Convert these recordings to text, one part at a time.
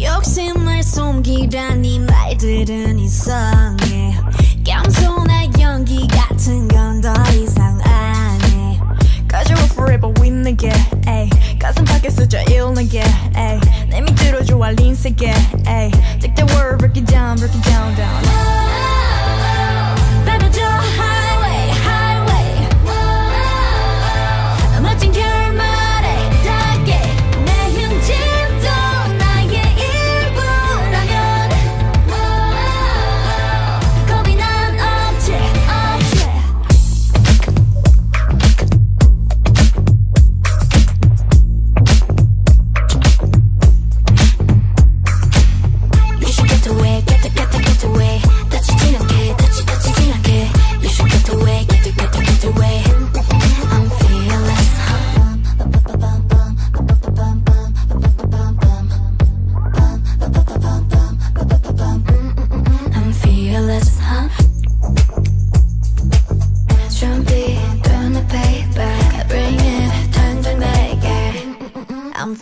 욕심을 숨기라니 말들은 이상해 겸손해 New Orleans again. Ayy,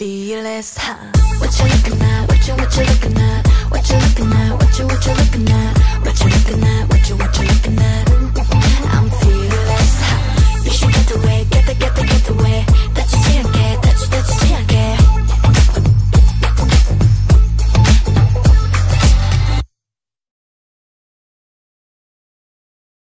feel is hot. What you looking at? What you